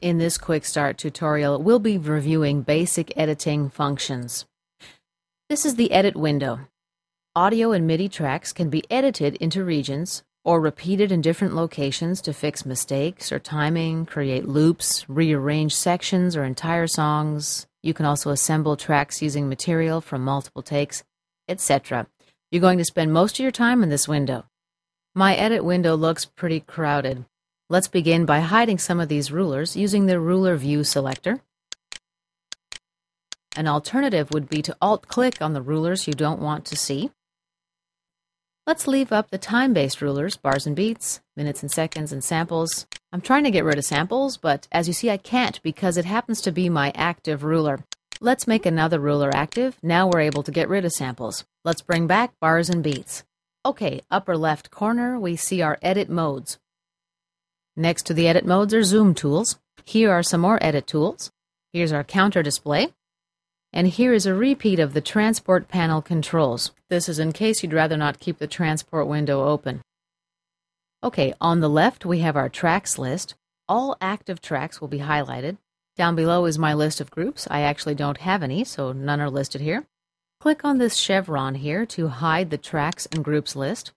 In this quick start tutorial, we'll be reviewing basic editing functions. This is the edit window. Audio and MIDI tracks can be edited into regions or repeated in different locations to fix mistakes or timing, create loops, rearrange sections or entire songs. You can also assemble tracks using material from multiple takes, etc. You're going to spend most of your time in this window. My edit window looks pretty crowded. Let's begin by hiding some of these rulers using the Ruler View selector. An alternative would be to alt-click on the rulers you don't want to see. Let's leave up the time-based rulers, bars and beats, minutes and seconds, and samples. I'm trying to get rid of samples, but as you see I can't because it happens to be my active ruler. Let's make another ruler active. Now we're able to get rid of samples. Let's bring back bars and beats. Okay, upper left corner we see our edit modes. Next to the edit modes are zoom tools. Here are some more edit tools. Here's our counter display. And here is a repeat of the transport panel controls. This is in case you'd rather not keep the transport window open. Okay, on the left we have our tracks list. All active tracks will be highlighted. Down below is my list of groups. I actually don't have any, so none are listed here. Click on this chevron here to hide the tracks and groups list.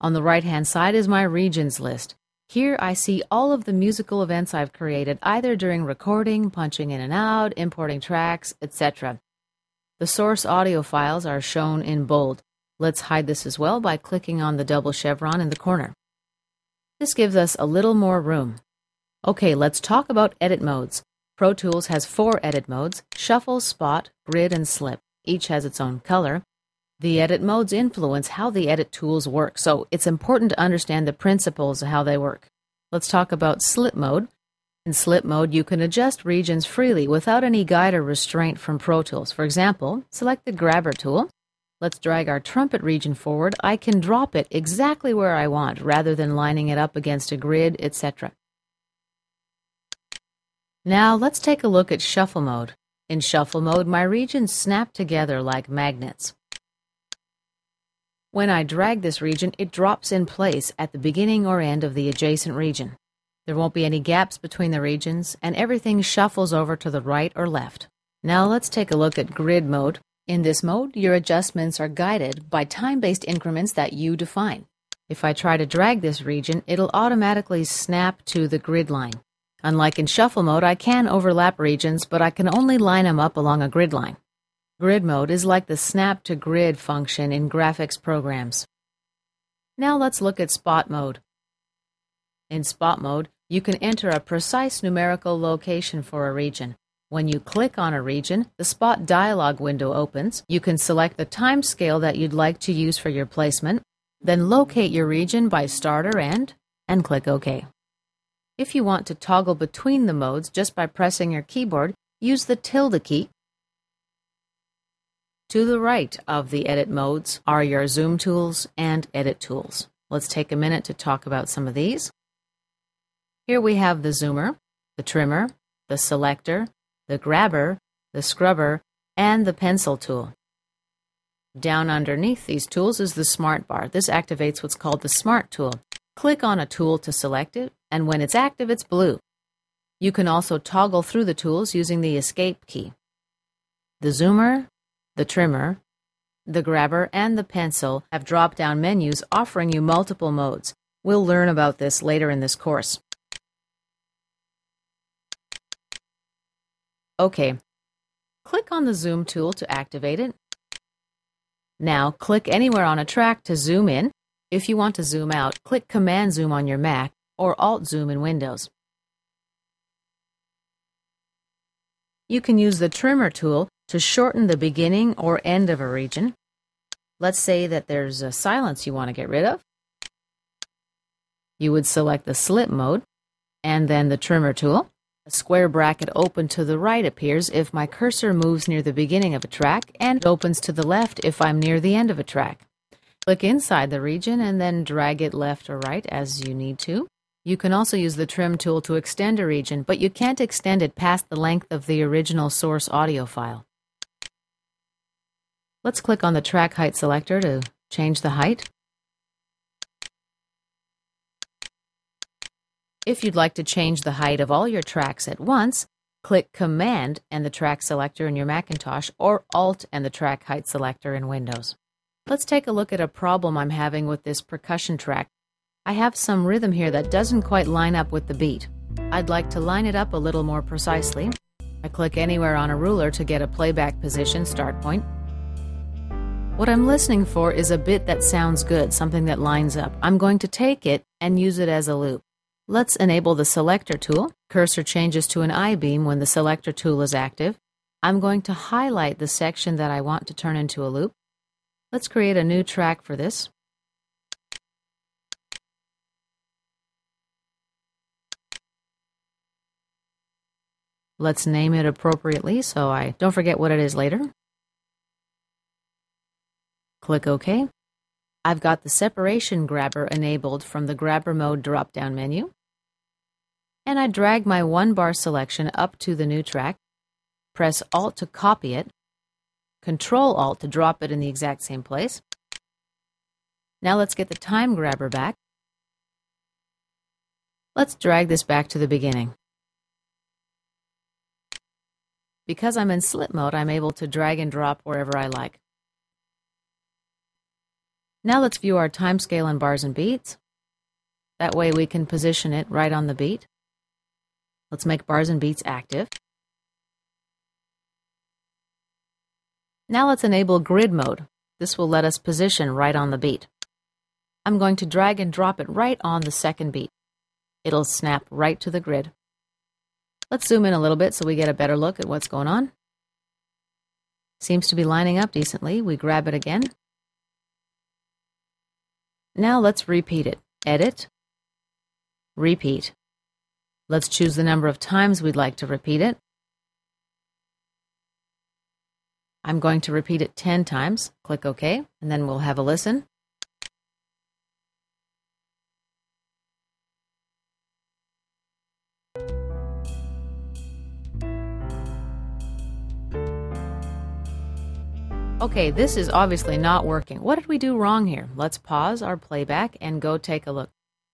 On the right hand side is my regions list. Here I see all of the musical events I've created either during recording, punching in and out, importing tracks, etc. The source audio files are shown in bold. Let's hide this as well by clicking on the double chevron in the corner. This gives us a little more room. Okay, let's talk about edit modes. Pro Tools has four edit modes, Shuffle, Spot, Grid, and Slip. Each has its own color. The edit modes influence how the edit tools work, so it's important to understand the principles of how they work. Let's talk about slip mode. In slip mode, you can adjust regions freely without any guide or restraint from Pro Tools. For example, select the grabber tool. Let's drag our trumpet region forward. I can drop it exactly where I want rather than lining it up against a grid, etc. Now let's take a look at shuffle mode. In shuffle mode, my regions snap together like magnets. When I drag this region, it drops in place at the beginning or end of the adjacent region. There won't be any gaps between the regions, and everything shuffles over to the right or left. Now let's take a look at grid mode. In this mode, your adjustments are guided by time-based increments that you define. If I try to drag this region, it'll automatically snap to the grid line. Unlike in shuffle mode, I can overlap regions, but I can only line them up along a grid line. Grid mode is like the snap to grid function in graphics programs. Now let's look at spot mode. In spot mode, you can enter a precise numerical location for a region. When you click on a region, the spot dialog window opens. You can select the time scale that you'd like to use for your placement, then locate your region by start or end, and click OK. If you want to toggle between the modes just by pressing your keyboard, use the tilde key to the right of the edit modes are your zoom tools and edit tools. Let's take a minute to talk about some of these. Here we have the zoomer, the trimmer, the selector, the grabber, the scrubber, and the pencil tool. Down underneath these tools is the smart bar. This activates what's called the smart tool. Click on a tool to select it, and when it's active, it's blue. You can also toggle through the tools using the escape key. The zoomer, the trimmer, the grabber, and the pencil have drop down menus offering you multiple modes. We'll learn about this later in this course. OK. Click on the Zoom tool to activate it. Now, click anywhere on a track to zoom in. If you want to zoom out, click Command Zoom on your Mac or Alt Zoom in Windows. You can use the Trimmer tool to shorten the beginning or end of a region. Let's say that there's a silence you want to get rid of. You would select the slip mode and then the trimmer tool. A square bracket open to the right appears if my cursor moves near the beginning of a track and opens to the left if I'm near the end of a track. Click inside the region and then drag it left or right as you need to. You can also use the trim tool to extend a region, but you can't extend it past the length of the original source audio file. Let's click on the track height selector to change the height. If you'd like to change the height of all your tracks at once, click Command and the track selector in your Macintosh or Alt and the track height selector in Windows. Let's take a look at a problem I'm having with this percussion track. I have some rhythm here that doesn't quite line up with the beat. I'd like to line it up a little more precisely. I click anywhere on a ruler to get a playback position start point. What I'm listening for is a bit that sounds good, something that lines up. I'm going to take it and use it as a loop. Let's enable the selector tool. Cursor changes to an I-beam when the selector tool is active. I'm going to highlight the section that I want to turn into a loop. Let's create a new track for this. Let's name it appropriately so I don't forget what it is later. Click OK. I've got the separation grabber enabled from the grabber mode drop-down menu and I drag my one bar selection up to the new track, press Alt to copy it, Control Alt to drop it in the exact same place. Now let's get the time grabber back. Let's drag this back to the beginning. Because I'm in slip mode, I'm able to drag and drop wherever I like. Now let's view our time scale in bars and beats. That way we can position it right on the beat. Let's make bars and beats active. Now let's enable grid mode. This will let us position right on the beat. I'm going to drag and drop it right on the second beat. It'll snap right to the grid. Let's zoom in a little bit so we get a better look at what's going on. Seems to be lining up decently. We grab it again. Now let's repeat it. Edit. Repeat. Let's choose the number of times we'd like to repeat it. I'm going to repeat it 10 times. Click OK, and then we'll have a listen. Okay, this is obviously not working. What did we do wrong here? Let's pause our playback and go take a look.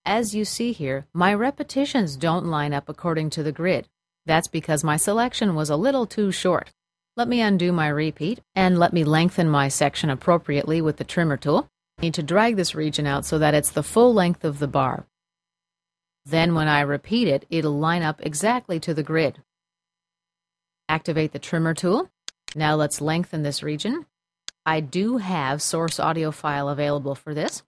As you see here, my repetitions don't line up according to the grid. That's because my selection was a little too short. Let me undo my repeat and let me lengthen my section appropriately with the trimmer tool. I need to drag this region out so that it's the full length of the bar. Then when I repeat it, it'll line up exactly to the grid. Activate the trimmer tool. Now let's lengthen this region. I do have source audio file available for this.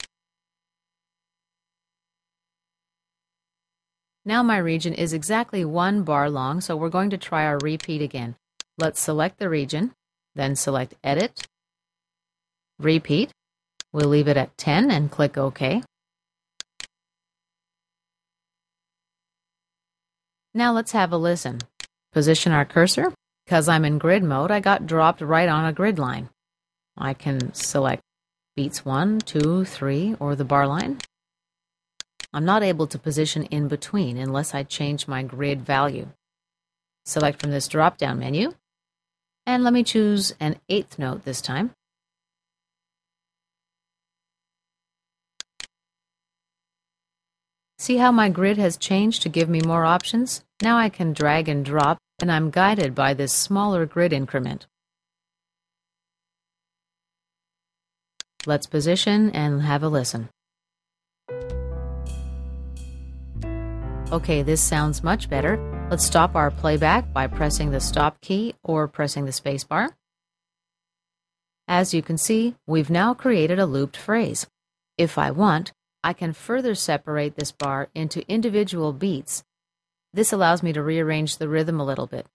Now my region is exactly one bar long, so we're going to try our repeat again. Let's select the region, then select Edit, Repeat. We'll leave it at 10 and click OK. Now let's have a listen. Position our cursor. Because I'm in grid mode, I got dropped right on a grid line. I can select beats 1, 2, 3, or the bar line. I'm not able to position in between unless I change my grid value. Select from this drop-down menu, and let me choose an eighth note this time. See how my grid has changed to give me more options? Now I can drag and drop, and I'm guided by this smaller grid increment. Let's position and have a listen. Okay, this sounds much better. Let's stop our playback by pressing the stop key or pressing the spacebar. As you can see, we've now created a looped phrase. If I want, I can further separate this bar into individual beats. This allows me to rearrange the rhythm a little bit.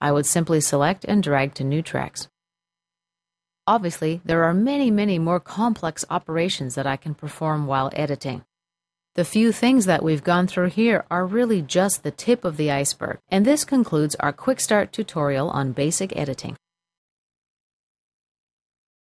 I would simply select and drag to new tracks. Obviously, there are many, many more complex operations that I can perform while editing. The few things that we've gone through here are really just the tip of the iceberg, and this concludes our quick start tutorial on basic editing.